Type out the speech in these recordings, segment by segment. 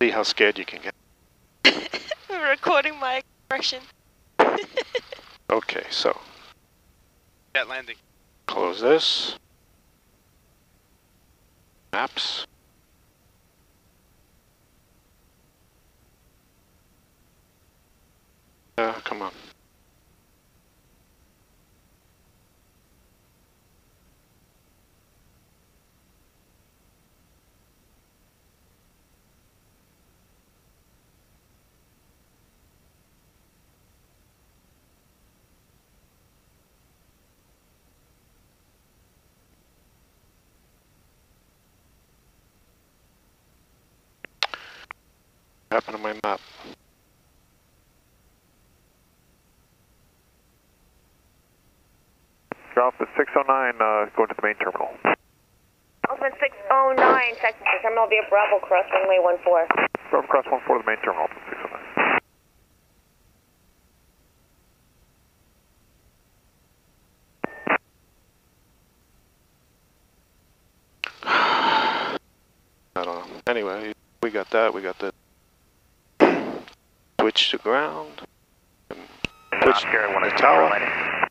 See how scared you can get. I'm recording my expression. Okay, so Jet landing. close this. Maps. Uh, come on. Happened to my map? Golf is 609, uh, going to the main terminal. Alpha 609, Texas Terminal via Bravo, cross runway 14. Go across 14 to the main terminal, 609. I don't know. Anyway, we got that. We got the switch to ground. and Switch the tower.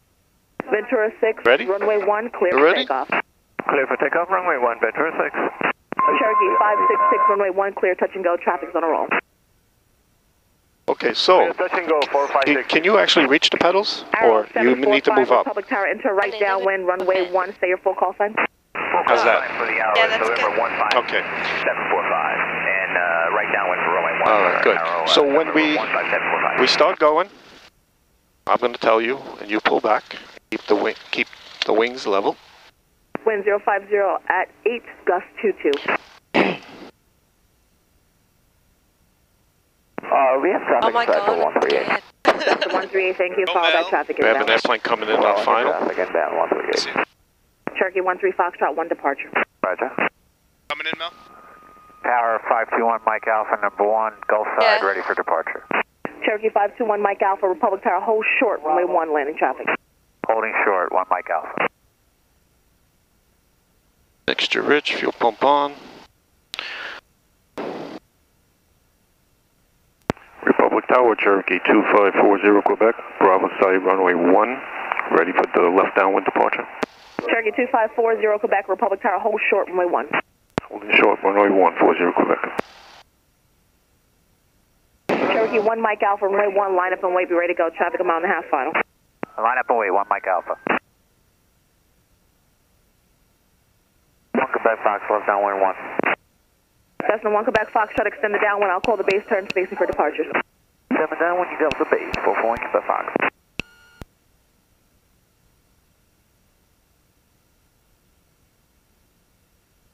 Ventura 6, Ready? runway 1, clear for ready? takeoff. Clear for takeoff, runway 1, Ventura 6. Cherokee 566, runway 1, clear, touch and go, traffic's on a roll. Okay, so touch and go, 456. can you actually reach the pedals, Arrow or you need to 745, move up? Republic Tower, enter right I need to downwind, runway okay. 1, say your full call sign. How's that? For the hour, Yeah, that's November good. 15, Okay. 745. And uh, right downwind for runway 1. All right, good. Arrow, uh, So when we- 15745. We start going. I'm going to tell you, and you pull back. Keep the wing, keep the wings level. Wind 050 at 8, gust 22. Uh, we have traffic Oh my for god. 138. 138, thank you, Go, follow that Mel. traffic We have an inbound. airplane coming in on final. Traffic inbound, 138. Cherokee 13 Foxtrot, 1 departure. Roger. Coming in, Mel. Tower 521, Mike Alpha, number 1, Gulf side, Yeah. ready for departure. Cherokee 521, Mike Alpha, Republic Tower, hold short, runway 1, landing traffic. Holding short, 1 Mike Alpha. Extra rich, fuel pump on. Republic Tower, Cherokee 2540 Quebec, Bravo side runway 1, ready for the left downwind departure. Cherokee 2540, Quebec, Republic Tower, hold short, runway 1. Holding short, runway 140 Quebec. Cherokee 1, Mike Alpha, runway 1, line up and wait, be ready to go, traffic a mile and a half final. Line up and wait, 1 Mike Alpha. 1 Quebec Fox, left downwind 1. One. Cessna 1 Quebec Foxtrot, extend the downwind, I'll call the base turn spacing for departures. 7 downwind, you Delta base, 44 Quebec Fox.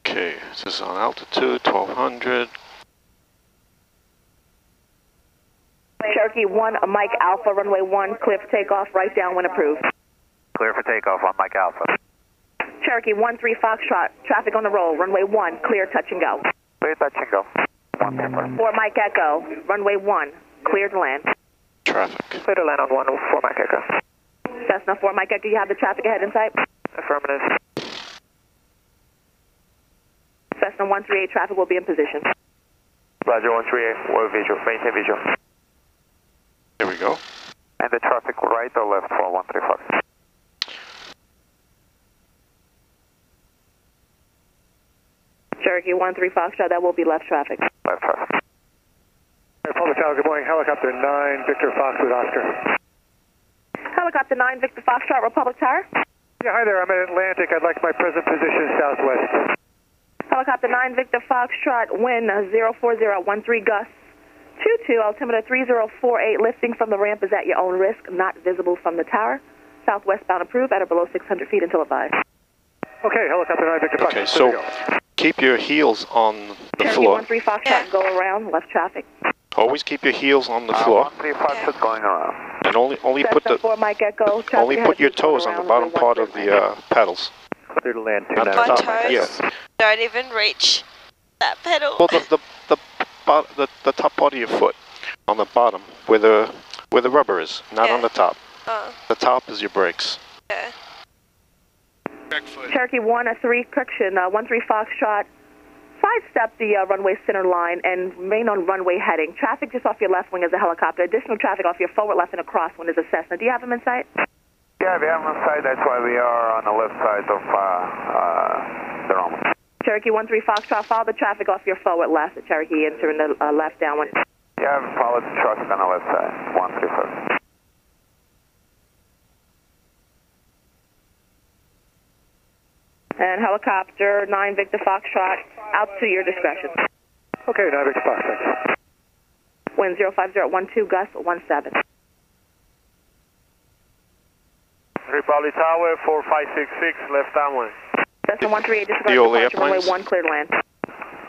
Okay, this is on altitude, 1200. Cherokee 1, Mike Alpha, runway 1, clear for takeoff, right downwind approved. Clear for takeoff, 1 Mike Alpha. Cherokee 1 3 Foxtrot, traffic on the roll, runway 1, clear touch and go. Clear touch and go. 1 Temper. 4 Mike Echo, runway 1, clear to land. Traffic. Clear to land on 1 4 Mike Echo. Cessna 4 Mike Echo, you have the traffic ahead in sight? Affirmative. Cessna 138, traffic will be in position. Roger 138, we're visual, maintain visual. There we go. And the traffic right or left for 135? Cherokee 1 3 Foxtrot, that will be left traffic. Left traffic. Republic Tower, good morning. Helicopter 9, Victor Fox with Oscar. Helicopter 9 Victor Foxtrot, Republic Tower. Yeah, hi there. I'm at Atlantic. I'd like my present position southwest. Helicopter 9 Victor Foxtrot, wind uh, 04013 Gus. 22, altimeter 3048, lifting from the ramp is at your own risk, not visible from the tower. Southwestbound approved at or below 600 feet until advised. Okay, Helicopter 9, Victor Fox. Okay, so to go. keep your heels on the Cherokee floor. 13 Foxtrot, Yeah. go around, left traffic. Always keep your heels on the Uh, floor, 135 is going around. and only only put Cessna the 4 Mike Echo, traffic only put your toes on the bottom runway part 13 of the uh, pedals. Clear to land Not the My toes Yeah. don't even reach that pedal. Well, the the the, the the top part of your foot on the bottom, where the where the rubber is, not on the top. Oh, The top is your brakes. yeah. Cherokee 1 a 3 correction, uh, 1 3 Foxtrot, sidestep the uh, runway center line and remain on runway heading. Traffic just off your left wing is a helicopter. Additional traffic off your forward left and across one is a Cessna. Do you have them in sight? Yeah, we have on side. That's why we are on the left side of uh, uh, the runway. Cherokee 13 Foxtrot, follow the traffic off your forward left. at Cherokee entering the uh, left downwind. Yeah, we follow the traffic on the left side. One three five. And helicopter 9 Victor Foxtrot, out to your discretion. Okay, 9 Victor Fox, thanks. Wind 05012, gust 17. Republic Tower, 4566, left downwind. Cessna 138, disregard The old departure, runway 1, clear to land.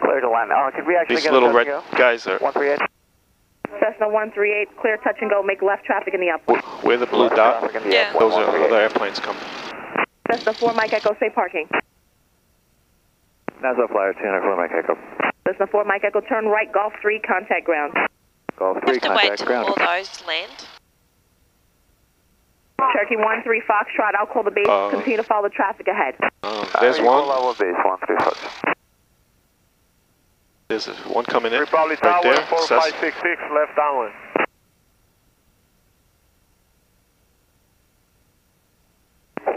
Clear to land. Oh, could we actually These get little a red go? guys are. One three eight. Cessna 138, clear touch and go, make left traffic in the up. Where the blue dot? The Yeah. Those are other airplanes coming. Cessna 4 Mike Echo, say parking. Nassau Flyer 294 Mike Echo. Cessna 4 Mike Echo, turn right, Golf 3, contact ground. Golf We 3 have to wait till all those land. Cherokee 13 Foxtrot, I'll call the base, Uh, continue to follow the traffic ahead. Um, there's one. Level base one three five. There's one coming in. Republic Right Tower, there. Cess- 4566, left downwind.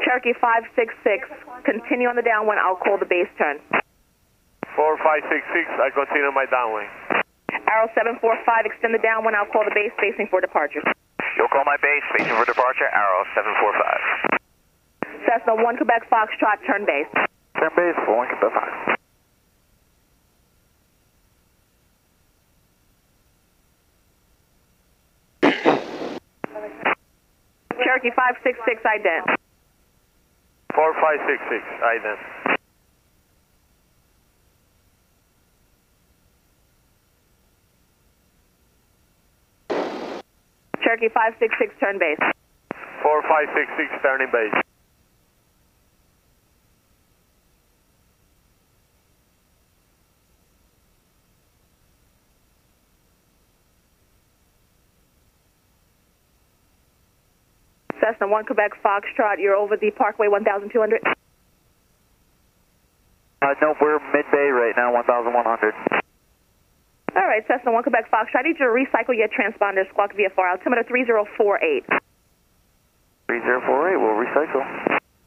Cherokee 566, continue on the downwind, I'll call the base turn. 4566, I continue my downwind. Arrow 745, extend the downwind, I'll call the base, facing for departure. You'll call my base, station for departure, Arrow 745. Cessna 1 Quebec Foxtrot, turn base. Turn base, one Quebec Fox. Cherokee 566, ident. 4566, ident. Cherokee 566, turn base. 4566, turning base. Cessna 1 Quebec Foxtrot, you're over the Parkway 1200. Uh, no, we're mid bay right now, 1,100. All right, Cessna 1 Quebec Fox. I need you to recycle your transponder squawk VFR, altimeter 3048. 3048, we'll recycle.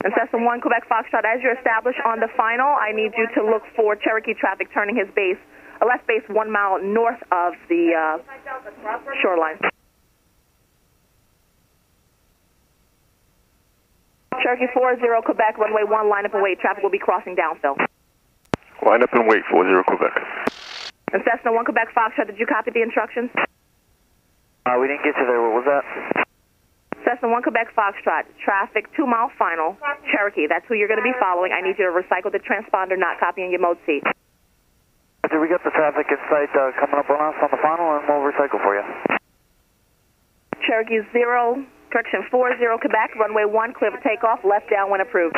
And Cessna 1 Quebec Foxtrot, as you're established on the final, I need you to look for Cherokee traffic turning his base, a left base one mile north of the uh, shoreline. Cherokee 40 Quebec, runway 1, line up and wait. Traffic will be crossing downfill. Line up and wait, 40 Quebec. And Cessna 1 Quebec Foxtrot, did you copy the instructions? Uh, we didn't get you there. What was that? Cessna 1 Quebec Foxtrot, traffic 2 mile final, Cherokee. That's who you're going to be following. I need you to recycle the transponder, not copying your mode C. Did we get the traffic in sight uh, coming up on us on the final, and we'll recycle for you. Cherokee 0, correction 40 Quebec, runway 1, clear for takeoff, left down when approved.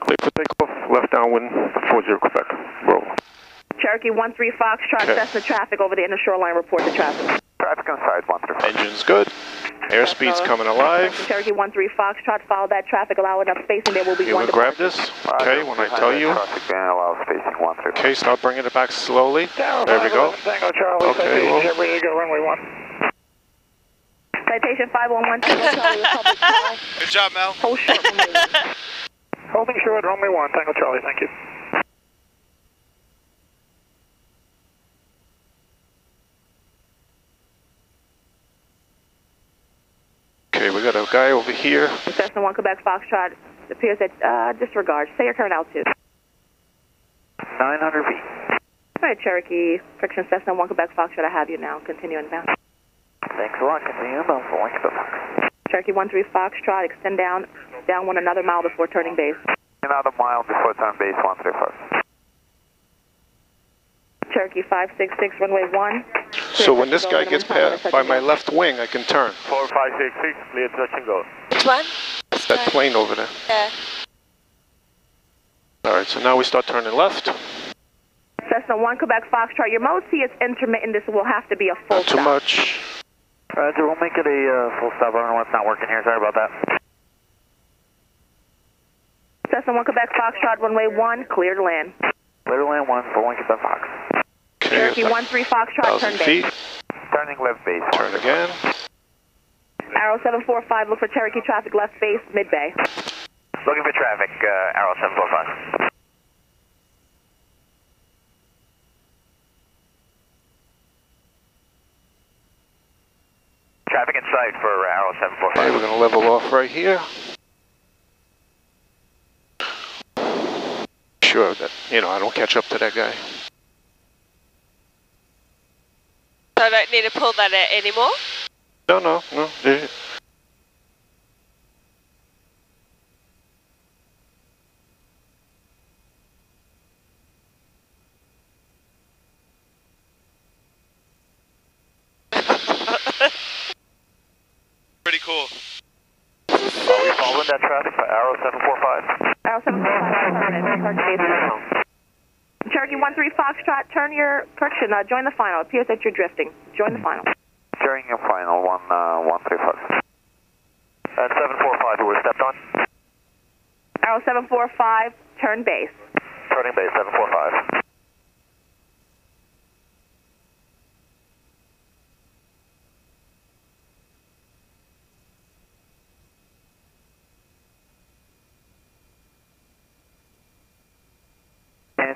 Clear for takeoff, left downwind, 40 Quebec. Roll. Cherokee 13 Foxtrot, Okay. Cessna traffic over the inner shoreline, report the traffic. Traffic on side, one through five. Engine's good. Airspeed's coming alive. Cherokee 13 Foxtrot, follow that traffic, allow enough spacing, there will be You one will grab departure. this. Okay, when I tell you. Traffic ban allows spacing, one through five. Okay, start bringing it back slowly. There we go. Tango Charlie, Okay, well- ready to go, runway 1. Citation 511, Tango Charlie, Republic Tower, Good job, Mel. hold short runway 1. Holding short, runway 1, Tango Charlie, thank you. Okay, we got a guy over here. Cessna 1 Quebec Foxtrot, it appears that, uh, disregard. Say your current altitude. 900 feet. All right, Cherokee, friction Cessna 1 Quebec Foxtrot, I have you now. Continue inbound. Thanks a lot. Continue inbound for one Quebec Fox. Cherokee 13 Foxtrot, extend down, down one another mile before turning base. Another mile before turn base, one through five. Cherokee 566, runway 1. So when this guy gets past by my left wing, I can turn. 4566, clear touch and go. Which one? That plane over there. Yeah. All right, so now we start turning left. Cessna 1 Quebec Foxtrot, your mode C is intermittent. This will have to be a full Not too much. Roger, we'll make it a uh, full stop. I don't know what's not working here. Sorry about that. Cessna 1 Quebec Foxtrot, runway 1, way one, clear to land. Clear to land 1 for 1 Quebec Fox. Okay, Cherokee 13 Foxtrot, turn 1,000 base. feet. Turning left base. Turn again. Arrow 745, look for Cherokee traffic left base, mid bay. Looking for traffic, uh, Arrow 745. Traffic in sight for uh, Arrow 745. Okay, we're going to level off right here. Sure that, you know, I don't catch up to that guy. So I don't need to pull that out anymore. No, no, no. Pretty cool. Are we following that traffic for Arrow 745? Arrow 745, turn in, turn base now. Cherokee 13 Foxtrot, turn your, correction, uh, join the final. It appears that you're drifting. Join the final. During your final, 1, uh, 135. At 745, who was stepped on? Arrow 745, turn base. Turning base, 745.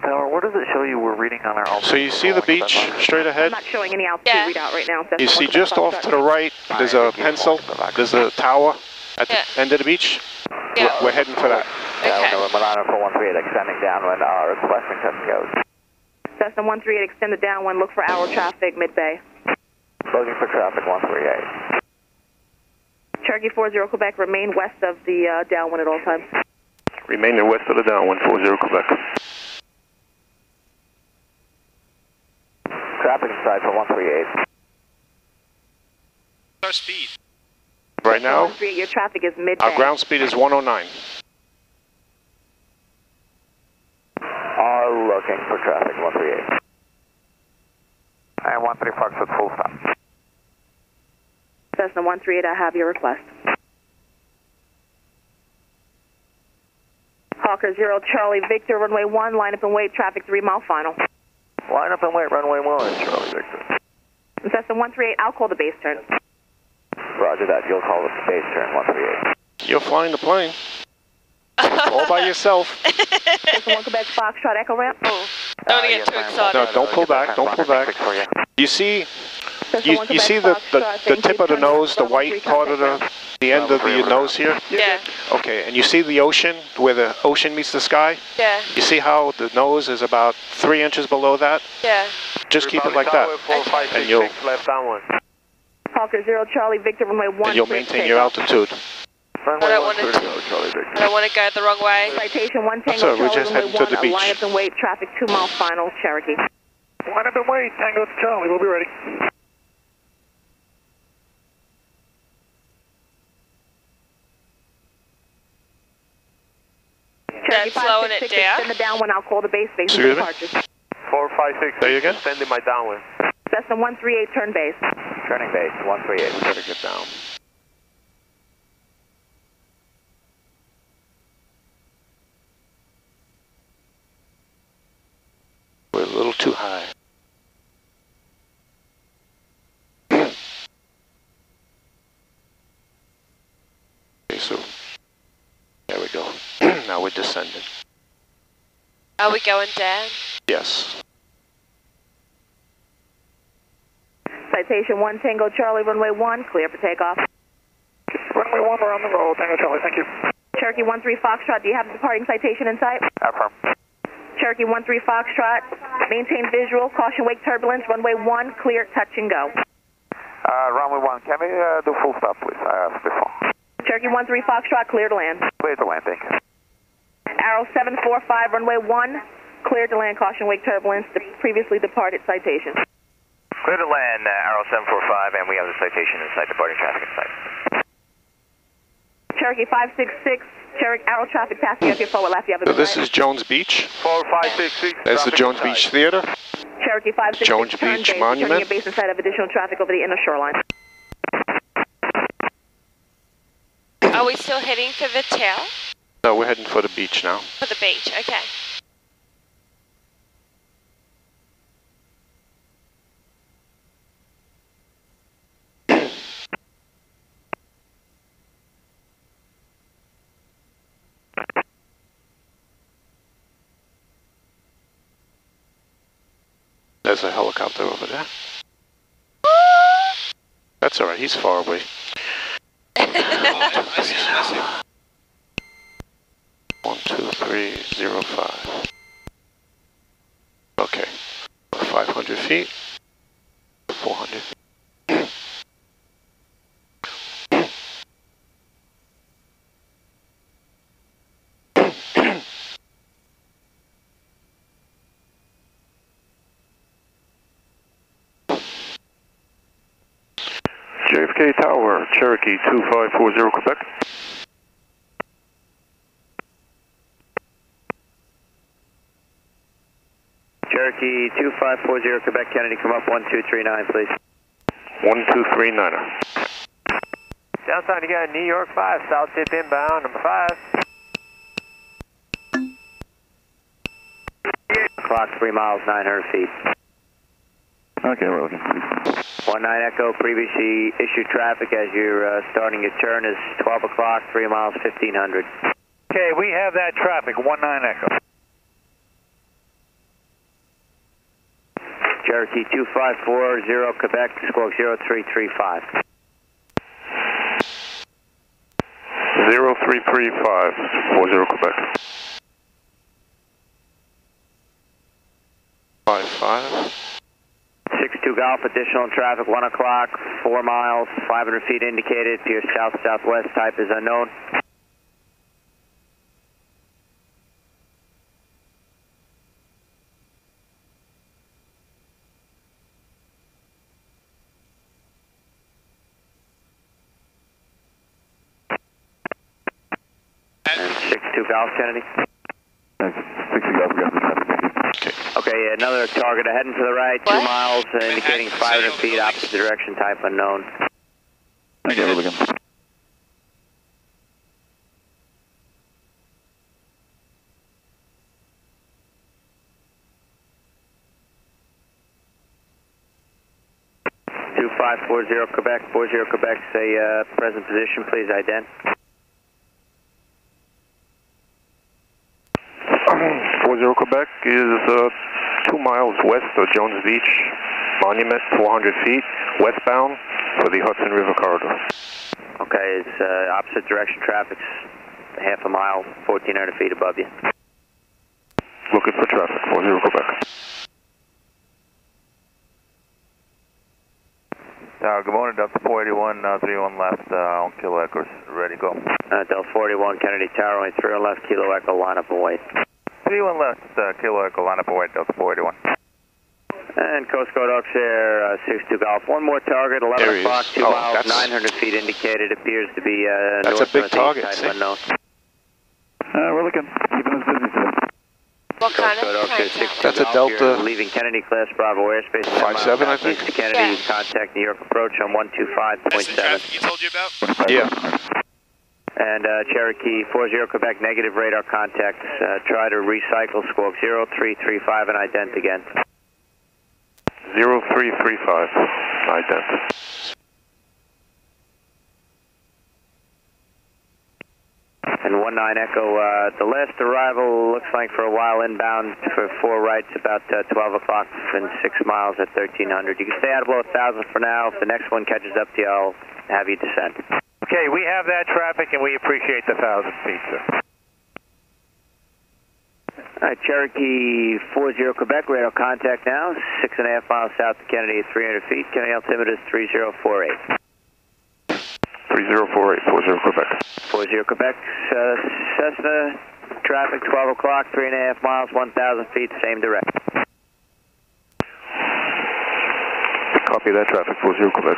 Tower, what does it show you we're reading on our So you see the beach straight ahead? I'm not showing any altitude Yeah. readout right now. You see just off to the right, there's a pencil, there's a tower at the end of the beach. Yeah. We're, we're heading for that. Okay. Milano for 138, extending downwind, uh, requesting test goes. Cessna 138 extended downwind, look for hour traffic, mid bay. Looking for traffic 138. Cherokee 40 Quebec, remain west of the uh, downwind at all times. Remaining west of the downwind, 40 Quebec. Traffic for 138. Our speed. Right now, your traffic is mid our ground speed is 109. Are looking for traffic 138. And 135 at full stop. Cessna 138, I have your request. Hawker 0 Charlie Victor, runway 1, line up and wait, traffic 3 mile final. Line up and wait, runway 1, Charlie Victor. Cessna 138, I'll call the base turn. Roger that, you'll call the base turn 138. You're flying the plane. All by yourself. Cessna 1 Quebec Foxtrot Echo Ramp. Oh, uh, don't want to get too excited. No, don't pull back, don't pull back. For you. You see, you, you see the, the, the tip of the nose, the white part of the, the end of the nose here? Yeah, Okay, and you see the ocean, where the ocean meets the sky? yeah, You see how the nose is about three inches below that? yeah. Just keep it like that. And you'll, left. Hawker 0 Charlie Victor, runway 1. and you'll maintain your altitude. I don't want to. I don't want to go the wrong way. Citation 1 That's Tango all right, we're Charlie, just runway heading to the beach. line up and wait, traffic 2 mile final, Cherokee. Line up and wait. Tango Charlie. We'll be ready. Cherokee That's slowing it 566, down. Extend the downwind, I'll call the base station Excuse me? departures. 456. Say again? Extending my downwind. Cessna 138, turn base. Turning base 138. Better get down. We're a little too high. Okay, so there we go. now we're descending. Are we going down? Yes. Citation 1 Tango Charlie, runway 1, clear for takeoff. Runway 1, we're on the roll. Tango Charlie, thank you. Cherokee 13 Foxtrot, do you have the departing citation in sight? Affirm. Cherokee 13 Foxtrot, maintain visual, caution wake turbulence, runway 1, clear, touch and go. Uh, runway 1, can we uh, do full stop, please? I asked before. Cherokee 13 Foxtrot, clear to land. Clear to land, thank you. Arrow 745, runway 1, clear to land, caution wake turbulence, the previously departed citation. Clear to land, uh, Arrow 745, and we have the citation inside, departing traffic inside. Cherokee 566, Cherokee Arrow traffic passing up your forward left, you have a So this ride. is Jones Beach. 4566. That's the Jones inside. Beach Theater. Cherokee 566, Jones Beach base, Monument. turning your base inside of additional traffic over the inner shoreline. Are we still heading for the tower? No, we're heading for the beach now. For the beach, okay. There's a helicopter over there. That's all right, he's far away. Zero, five. Okay. Five hundred feet. Four hundred feet. JFK Tower, Cherokee 2540 Quebec. Cherokee 2540 Quebec Kennedy, come up 1239, please. 1239er. Downside, you got New York 5, south tip inbound, number 5. Clock 3 miles, 900 feet. Okay, we're looking. 19 Echo, previously issued traffic as you're uh, starting your turn is 12 o'clock, 3 miles, 1500. Okay, we have that traffic, 19 Echo. Cherokee 2540 Quebec, squawk 0335. 0335 40 Quebec. Five five. 62 Golf, additional traffic, 1 o'clock, 4 miles, 500 feet indicated, appears south-southwest, type is unknown. And 62 Golf, Kennedy. 60 Golf, we got the traffic. Okay, another target heading to the right, 2 What? miles, uh, indicating 500 feet, opposite direction, type unknown. Okay, we're. Two five four zero Quebec, four zero Quebec. Say uh, present position, please. Ident. 40 Quebec is uh, two miles west of Jones Beach Monument, 400 feet, westbound for the Hudson River corridor. Okay, it's uh, opposite direction. Traffic's half a mile, 1,400 feet above you. Looking for traffic, 40 Quebec. Tower, good morning, Delta 481, uh, 31 left uh, on Kilo Echoes. Ready, go. Uh, Del 41 Kennedy Tower, only three on left, Kilo Echo, line up and wait. 31 left, uh, Kilo Echo, line up and wait, Delta 481. And Coast Guard Oaks Air, uh, 62 Golf. One more target, 11 There o'clock, is. 2 Oh, miles, 900 feet indicated. Appears to be uh, That's a north big target, type see? unknown. Uh, we're looking. Keeping us busy today. What kind Coast of Oaks Air, time 62 That's a Delta- leaving Kennedy class Bravo airspace. 10 miles 57, I think. Kennedy, Yeah. contact New York approach on 125.7. you told you about? Yeah. And uh, Cherokee 40 Quebec, negative radar contacts. Uh, try to recycle squawk 0335 and ident again. 0335, ident. And 19 Echo, uh, the last arrival looks like for a while inbound for four rights about uh, 12 o'clock and 6 miles at 1300. You can stay out of below 1,000 for now. If the next one catches up to you, I'll have you descend. Okay, we have that traffic and we appreciate the 1,000 feet, sir. Right, Cherokee 40 Quebec, radar contact now, six and a half miles south of Kennedy 300 feet. Kennedy altimeter is 3048. 3048, 40 Quebec. 40 Quebec, uh, Cessna, traffic 12 o'clock, three and a half miles, 1,000 feet, same direction. Copy that traffic, 40 Quebec.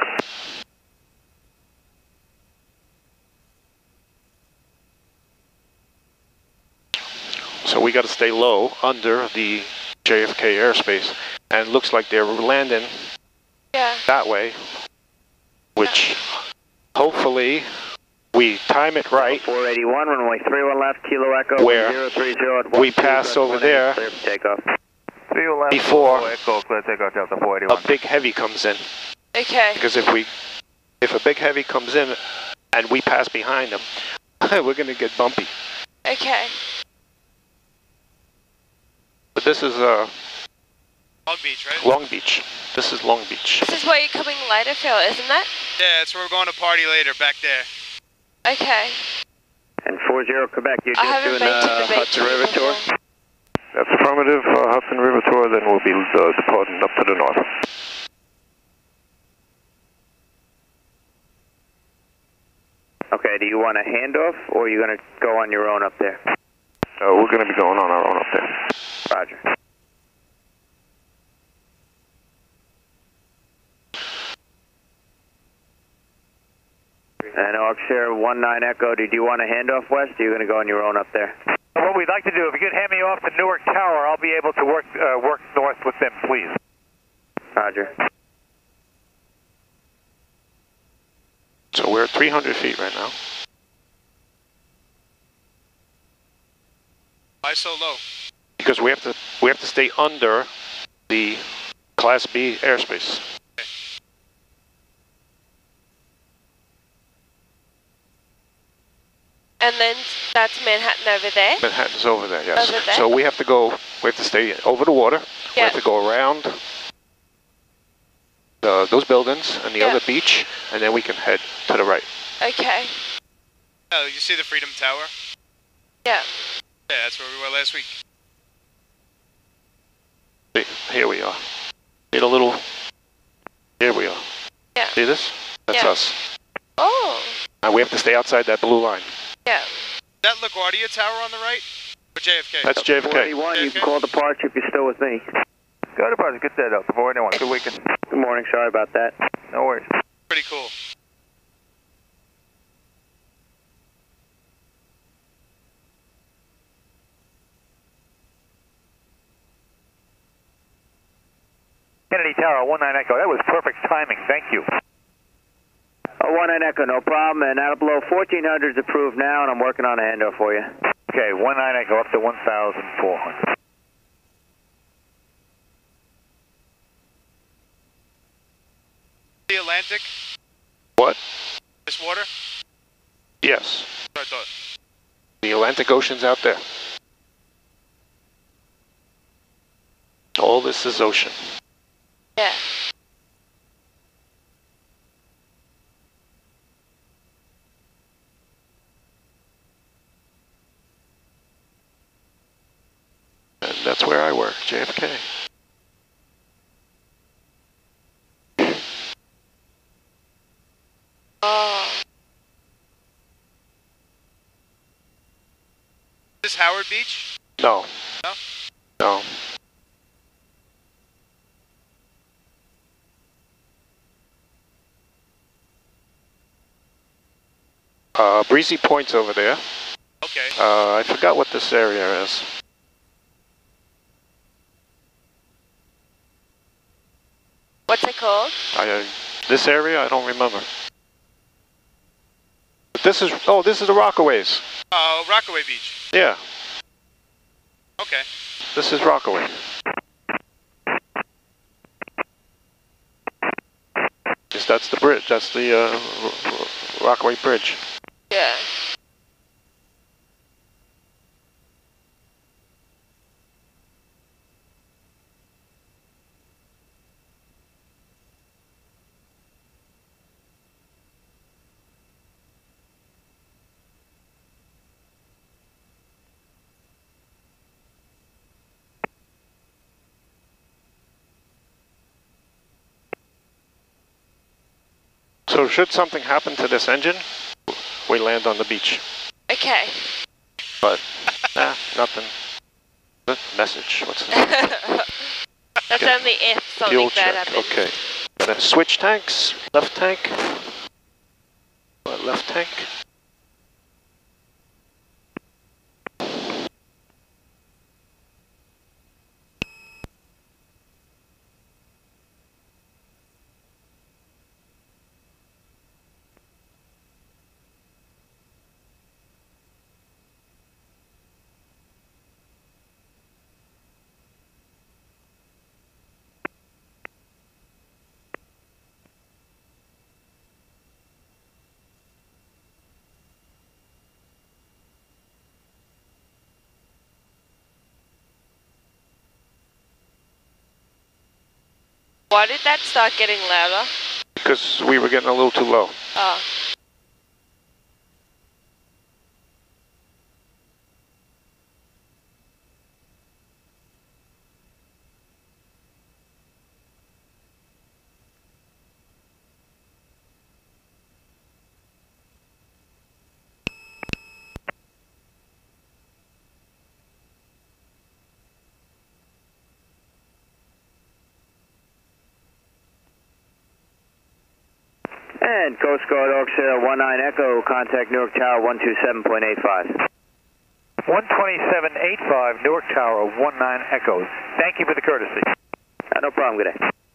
Got to stay low under the JFK airspace, and it looks like they're landing Yeah. that way, which hopefully we time it right. 481, runway 31 left, Kilo Echo, Where 030 at we pass over there. Clear for takeoff. 31 left, Before- Kilo Echo, clear A big heavy comes in, Okay. because if we, if a big heavy comes in and we pass behind them, we're going to get bumpy. Okay. But this is uh, Long Beach, right? Long Beach. This is Long Beach. This is where you're coming later, Phil, isn't it? Yeah, that's where we're going to party later, back there. Okay. And 40 Quebec, you're just doing been to uh, the Hudson River tour? That's affirmative. Uh, Hudson River tour, then we'll be uh, departing up to the north. Okay, do you want a handoff or are you going to go on your own up there? Uh, we're going to be going on our own up there. Roger. And Arcshare 19 Echo, did you want a handoff west or are you going to go on your own up there? What we'd like to do, if you could hand me off to Newark Tower, I'll be able to work uh, work north with them, please. Roger. So we're at 300 feet right now. So low? Because we have to we have to stay under the Class B airspace. And then that's Manhattan over there. Manhattan's over there, yes. Over there? So we have to go. We have to stay over the water. We have to go around the, those buildings and the Yeah. other beach, and then we can head to the right. Okay. Oh, you see the Freedom Tower? Yeah. Yeah, that's where we were last week. See, here we are. See a little. Here we are. Yeah. See this? That's Yeah. us. Oh. And we have to stay outside that blue line. Yeah. That LaGuardia Tower on the right? Or JFK? That's JFK. 41, you can call departure if you're still with me. Go to Buzz, good set up. 41, good weekend. Good morning, sorry about that. No worries. Pretty cool. Kennedy Tower, 19 Echo. That was perfect timing. Thank you. Oh, 19 Echo, no problem. And out of below 1400 is approved now, and I'm working on a handoff for you. Okay, 19 Echo up to 1,400. The Atlantic? What? This water? Yes. I thought. The Atlantic Ocean's out there. All this is ocean. Yeah. And that's where I work, JFK. Oh. Is this Howard Beach? No. No? No. Uh, Breezy Point's over there. Okay. Uh, I forgot what this area is. What's it called? I, uh, this area, I don't remember. But this is, oh, this is the Rockaways. Uh, Rockaway Beach. Yeah, Okay. this is Rockaway. Yes, that's the bridge. That's the uh, Rockaway Bridge. Yeah. So should something happen to this engine, we land on the beach. Okay. But, nah, nothing. The message, what's that? That's Okay. only if something Fuel bad check, happens. okay. Switch tanks, left tank. Left tank. Why did that start getting louder? Because we were getting a little too low. Oh. And Coast Guard Oak Hill 19 Echo, contact Newark Tower 127.85. 127.85, Newark Tower, 19 Echo. Thank you for the courtesy. Uh, no problem, good day.